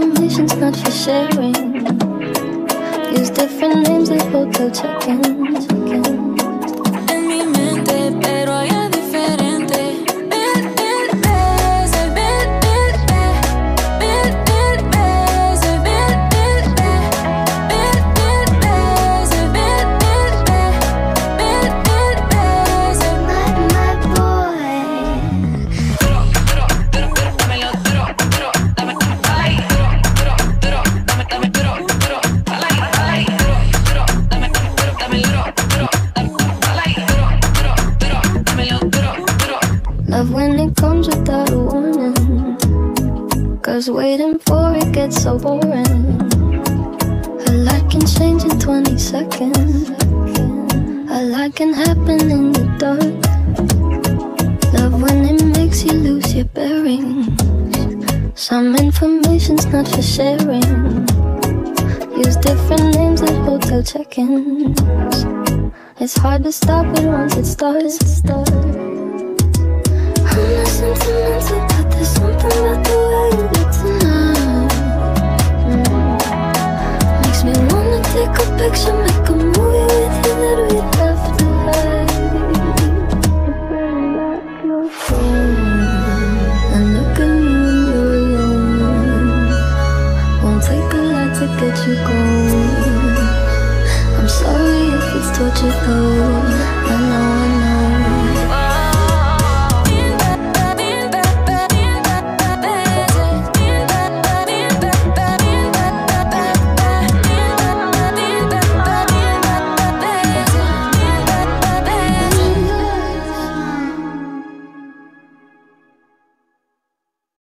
Information's not for sharing. Use different names like hotel check-ins. Love when it comes without a warning. Cause waiting for it gets so boring. A lot can change in 20 seconds. A lot can happen in the dark. Love when it makes you lose your bearings. Some information's not for sharing. Use different names at hotel check-ins. It's hard to stop it once it starts. Sentimental, but there's the way you look tonight. Makes me wanna take a picture, make a movie with you that have to look at me when you're alone. Won't take a lot to get you going. I'm sorry if it's torture though.